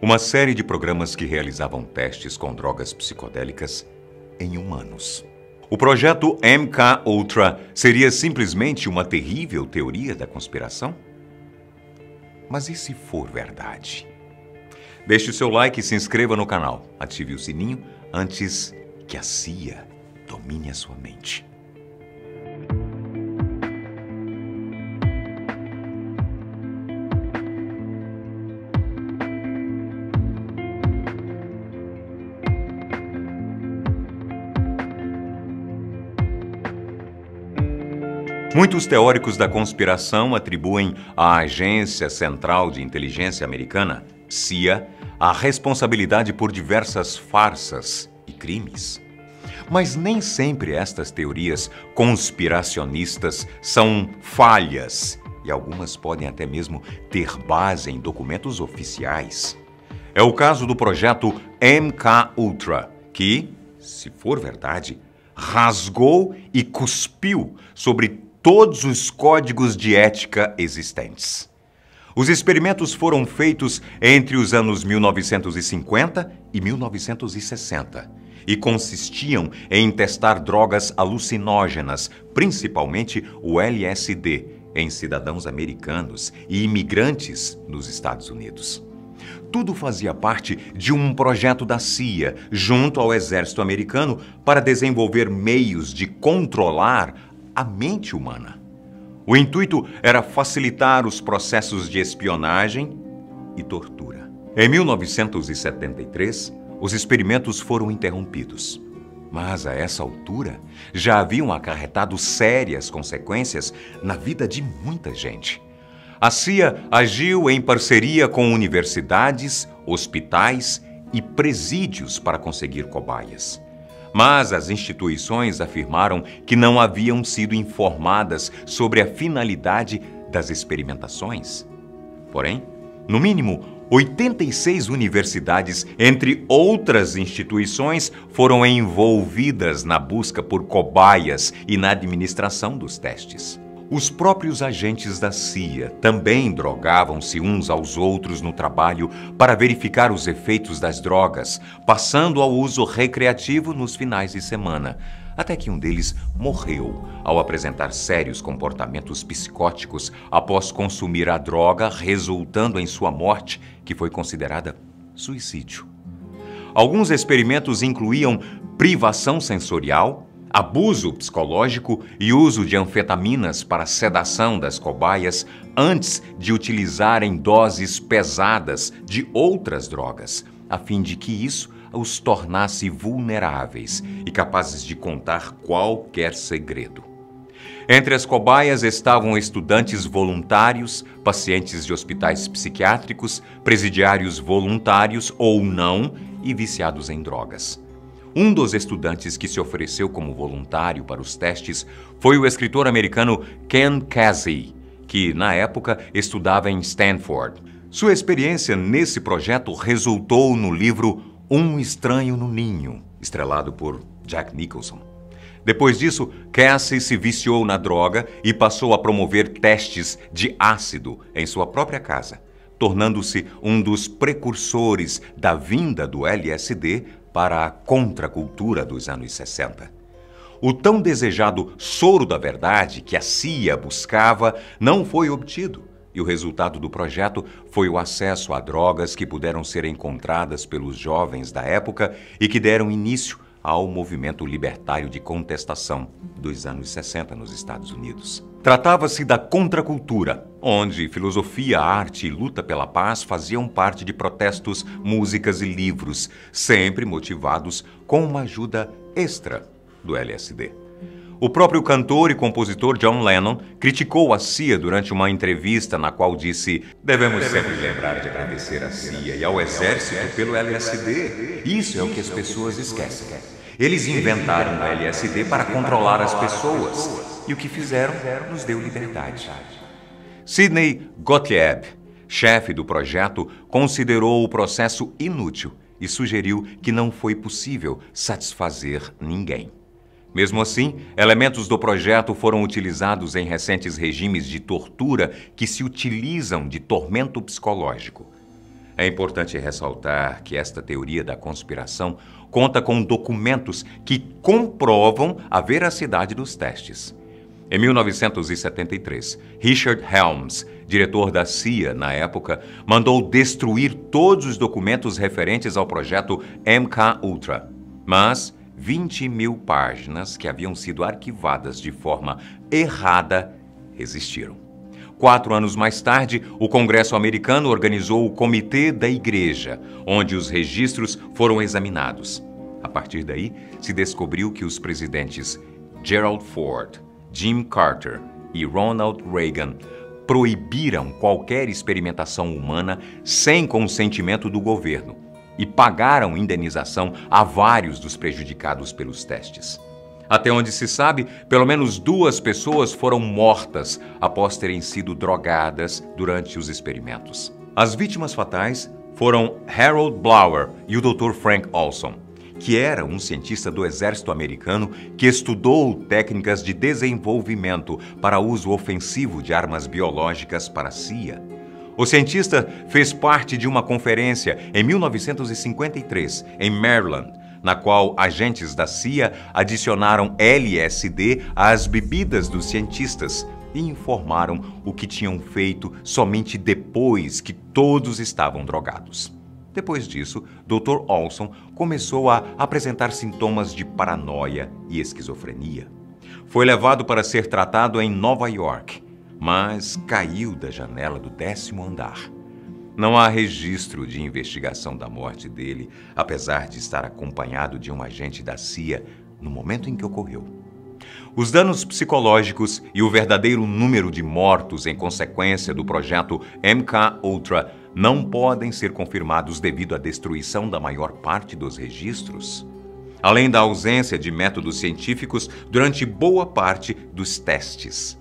Uma série de programas que realizavam testes com drogas psicodélicas em humanos. O projeto MK Ultra seria simplesmente uma terrível teoria da conspiração? Mas e se for verdade? Deixe o seu like e se inscreva no canal. Ative o sininho antes que a CIA domine a sua mente. Muitos teóricos da conspiração atribuem à Agência Central de Inteligência Americana, CIA, a responsabilidade por diversas farsas e crimes. Mas nem sempre estas teorias conspiracionistas são falhas e algumas podem até mesmo ter base em documentos oficiais. É o caso do projeto MK Ultra, que, se for verdade, rasgou e cuspiu sobre todos os códigos de ética existentes. Os experimentos foram feitos entre os anos 1950 e 1960 e consistiam em testar drogas alucinógenas, principalmente o LSD, em cidadãos americanos e imigrantes nos Estados Unidos. Tudo fazia parte de um projeto da CIA, junto ao exército americano, para desenvolver meios de controlar a mente humana. O intuito era facilitar os processos de espionagem e tortura. Em 1973, os experimentos foram interrompidos. Mas a essa altura já haviam acarretado sérias consequências na vida de muita gente. A CIA agiu em parceria com universidades, hospitais e presídios para conseguir cobaias. Mas as instituições afirmaram que não haviam sido informadas sobre a finalidade das experimentações. Porém, no mínimo, 86 universidades, entre outras instituições, foram envolvidas na busca por cobaias e na administração dos testes. Os próprios agentes da CIA também drogavam-se uns aos outros no trabalho para verificar os efeitos das drogas, passando ao uso recreativo nos finais de semana, até que um deles morreu ao apresentar sérios comportamentos psicóticos após consumir a droga, resultando em sua morte, que foi considerada suicídio. Alguns experimentos incluíam privação sensorial, abuso psicológico e uso de anfetaminas para sedação das cobaias antes de utilizarem doses pesadas de outras drogas, a fim de que isso os tornasse vulneráveis e capazes de contar qualquer segredo. Entre as cobaias estavam estudantes voluntários, pacientes de hospitais psiquiátricos, presidiários voluntários ou não e viciados em drogas. Um dos estudantes que se ofereceu como voluntário para os testes foi o escritor americano Ken Kesey, que, na época, estudava em Stanford. Sua experiência nesse projeto resultou no livro Um Estranho no Ninho, estrelado por Jack Nicholson. Depois disso, Cassie se viciou na droga e passou a promover testes de ácido em sua própria casa, tornando-se um dos precursores da vinda do LSD para a contracultura dos anos 60. O tão desejado soro da verdade que a CIA buscava não foi obtido, e o resultado do projeto foi o acesso a drogas que puderam ser encontradas pelos jovens da época e que deram início ao movimento libertário de contestação dos anos 60 nos Estados Unidos. Tratava-se da contracultura, onde filosofia, arte e luta pela paz faziam parte de protestos, músicas e livros, sempre motivados com uma ajuda extra do LSD. O próprio cantor e compositor John Lennon criticou a CIA durante uma entrevista na qual disse: Devemos sempre lembrar de agradecer à CIA e ao Exército pelo LSD. Isso é o que as pessoas esquecem. Eles inventaram o LSD para controlar as pessoas e o que fizeram nos deu liberdade. Sidney Gottlieb, chefe do projeto, considerou o processo inútil e sugeriu que não foi possível satisfazer ninguém. Mesmo assim, elementos do projeto foram utilizados em recentes regimes de tortura que se utilizam de tormento psicológico. É importante ressaltar que esta teoria da conspiração conta com documentos que comprovam a veracidade dos testes. Em 1973, Richard Helms, diretor da CIA na época, mandou destruir todos os documentos referentes ao projeto MK Ultra. Mas 20 mil páginas que haviam sido arquivadas de forma errada resistiram. Quatro anos mais tarde, o Congresso americano organizou o Comitê da Igreja, onde os registros foram examinados. A partir daí, se descobriu que os presidentes Gerald Ford, Jim Carter e Ronald Reagan proibiram qualquer experimentação humana sem consentimento do governo e pagaram indenização a vários dos prejudicados pelos testes. Até onde se sabe, pelo menos duas pessoas foram mortas após terem sido drogadas durante os experimentos. As vítimas fatais foram Harold Blower e o Dr. Frank Olson, que era um cientista do exército americano que estudou técnicas de desenvolvimento para uso ofensivo de armas biológicas para a CIA. O cientista fez parte de uma conferência em 1953 em Maryland na qual agentes da CIA adicionaram LSD às bebidas dos cientistas e informaram o que tinham feito somente depois que todos estavam drogados. Depois disso, Dr. Olson começou a apresentar sintomas de paranoia e esquizofrenia. Foi levado para ser tratado em Nova York, mas caiu da janela do décimo andar. Não há registro de investigação da morte dele, apesar de estar acompanhado de um agente da CIA no momento em que ocorreu. Os danos psicológicos e o verdadeiro número de mortos em consequência do projeto MK Ultra não podem ser confirmados devido à destruição da maior parte dos registros, além da ausência de métodos científicos durante boa parte dos testes.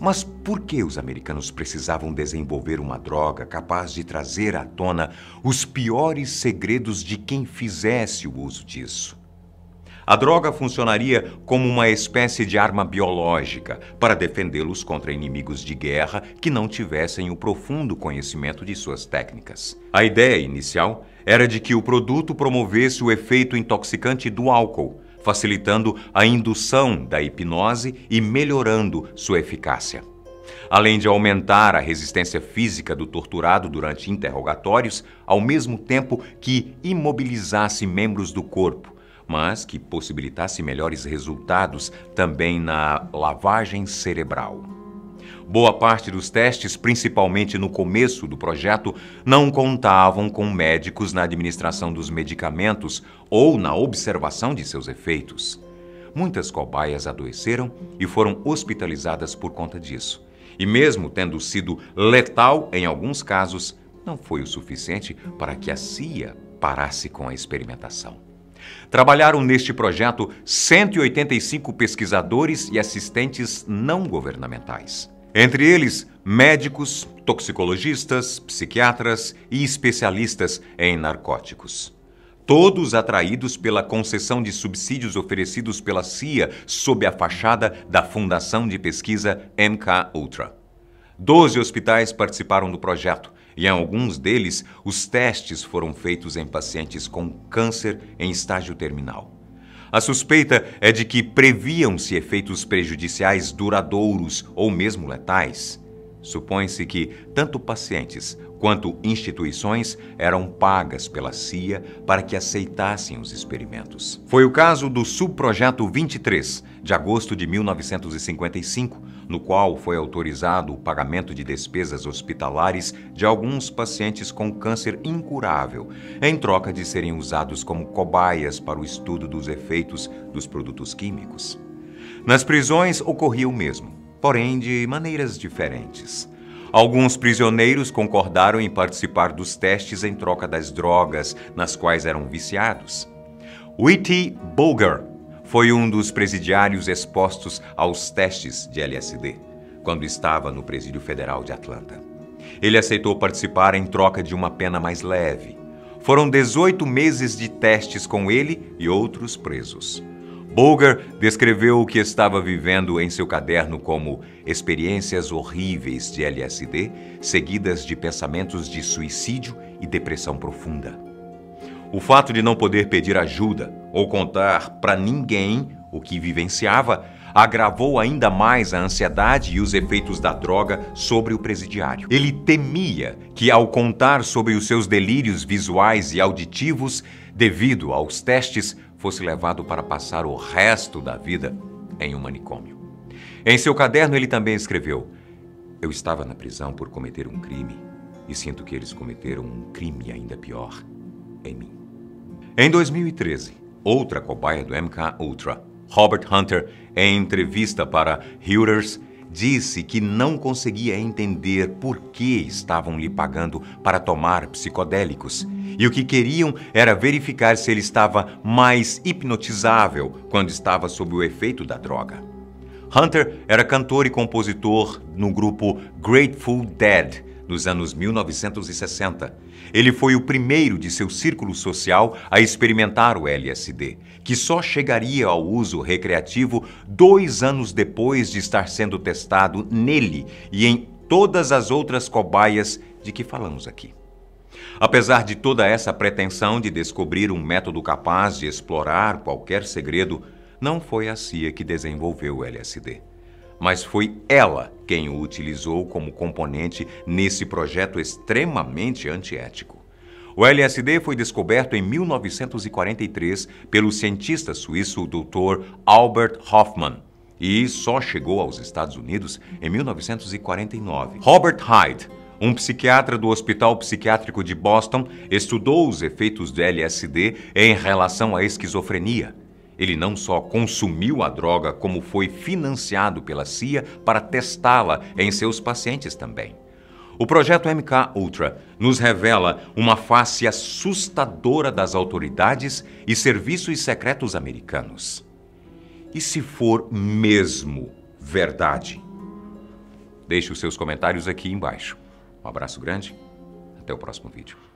Mas por que os americanos precisavam desenvolver uma droga capaz de trazer à tona os piores segredos de quem fizesse o uso disso? A droga funcionaria como uma espécie de arma biológica para defendê-los contra inimigos de guerra que não tivessem o profundo conhecimento de suas técnicas. A ideia inicial era de que o produto promovesse o efeito intoxicante do álcool facilitando a indução da hipnose e melhorando sua eficácia. Além de aumentar a resistência física do torturado durante interrogatórios, ao mesmo tempo que imobilizasse membros do corpo, mas que possibilitasse melhores resultados também na lavagem cerebral. Boa parte dos testes, principalmente no começo do projeto, não contavam com médicos na administração dos medicamentos ou na observação de seus efeitos. Muitas cobaias adoeceram e foram hospitalizadas por conta disso. E mesmo tendo sido letal em alguns casos, não foi o suficiente para que a CIA parasse com a experimentação. Trabalharam neste projeto 185 pesquisadores e assistentes não governamentais. Entre eles, médicos, toxicologistas, psiquiatras e especialistas em narcóticos. Todos atraídos pela concessão de subsídios oferecidos pela CIA sob a fachada da Fundação de Pesquisa MK Ultra. Doze hospitais participaram do projeto e em alguns deles os testes foram feitos em pacientes com câncer em estágio terminal. A suspeita é de que previam-se efeitos prejudiciais duradouros ou mesmo letais. Supõe-se que tanto pacientes quanto instituições eram pagas pela CIA para que aceitassem os experimentos. Foi o caso do Subprojeto 23, de agosto de 1955, no qual foi autorizado o pagamento de despesas hospitalares de alguns pacientes com câncer incurável, em troca de serem usados como cobaias para o estudo dos efeitos dos produtos químicos. Nas prisões ocorria o mesmo, porém de maneiras diferentes. Alguns prisioneiros concordaram em participar dos testes em troca das drogas nas quais eram viciados. Whitty Bulger foi um dos presidiários expostos aos testes de LSD, quando estava no Presídio Federal de Atlanta. Ele aceitou participar em troca de uma pena mais leve. Foram 18 meses de testes com ele e outros presos. Bulger descreveu o que estava vivendo em seu caderno como experiências horríveis de LSD, seguidas de pensamentos de suicídio e depressão profunda. O fato de não poder pedir ajuda ou contar para ninguém o que vivenciava agravou ainda mais a ansiedade e os efeitos da droga sobre o presidiário. Ele temia que, ao contar sobre os seus delírios visuais e auditivos, devido aos testes, fosse levado para passar o resto da vida em um manicômio. Em seu caderno, ele também escreveu: Eu estava na prisão por cometer um crime e sinto que eles cometeram um crime ainda pior em mim. Em 2013, outra cobaia do MK Ultra, Robert Hunter, em entrevista para Reuters, disse que não conseguia entender por que estavam lhe pagando para tomar psicodélicos e o que queriam era verificar se ele estava mais hipnotizável quando estava sob o efeito da droga. Hunter era cantor e compositor no grupo Grateful Dead nos anos 1960. Ele foi o primeiro de seu círculo social a experimentar o LSD, que só chegaria ao uso recreativo dois anos depois de estar sendo testado nele e em todas as outras cobaias de que falamos aqui. Apesar de toda essa pretensão de descobrir um método capaz de explorar qualquer segredo, não foi a CIA que desenvolveu o LSD mas foi ela quem o utilizou como componente nesse projeto extremamente antiético. O LSD foi descoberto em 1943 pelo cientista suíço Dr. Albert Hoffman e só chegou aos Estados Unidos em 1949. Robert Hyde, um psiquiatra do Hospital Psiquiátrico de Boston, estudou os efeitos do LSD em relação à esquizofrenia. Ele não só consumiu a droga, como foi financiado pela CIA para testá-la em seus pacientes também. O projeto MK Ultra nos revela uma face assustadora das autoridades e serviços secretos americanos. E se for mesmo verdade? Deixe os seus comentários aqui embaixo. Um abraço grande, até o próximo vídeo.